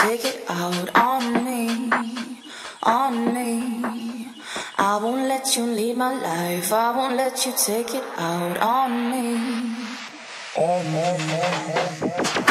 Take it out on me, on me. I won't let you lead my life. I won't let you take it out on me. Oh, oh, oh,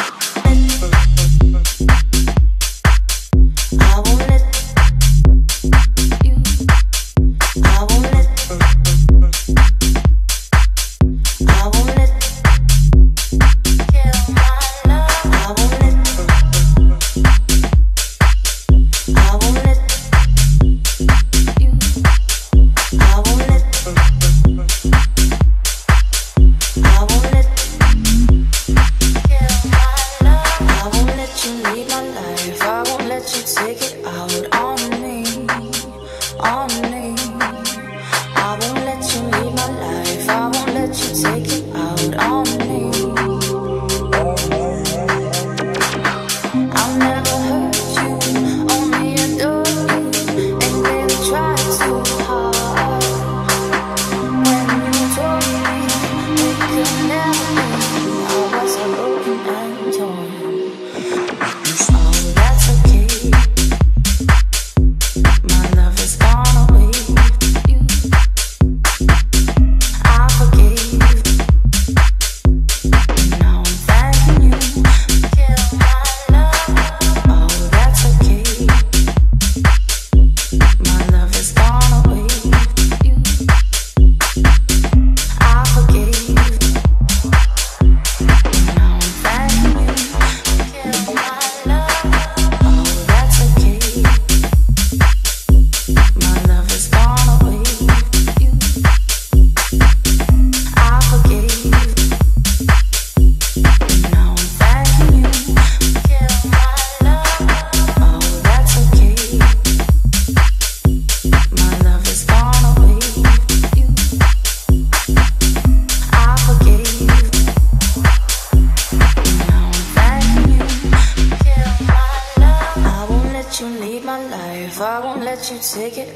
you my life. I won't let you take it out on me, on me. I won't let you leave my life. I won't let you take it out.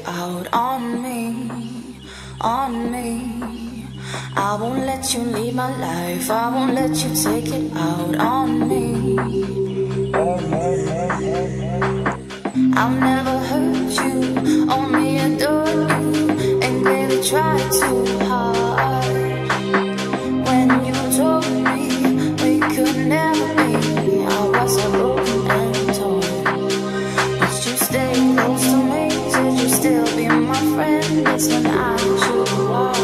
out on me, on me. I won't let you leave my life. I won't let you take it out on me. I'll never hurt you, only adore you, and really try to. Oh.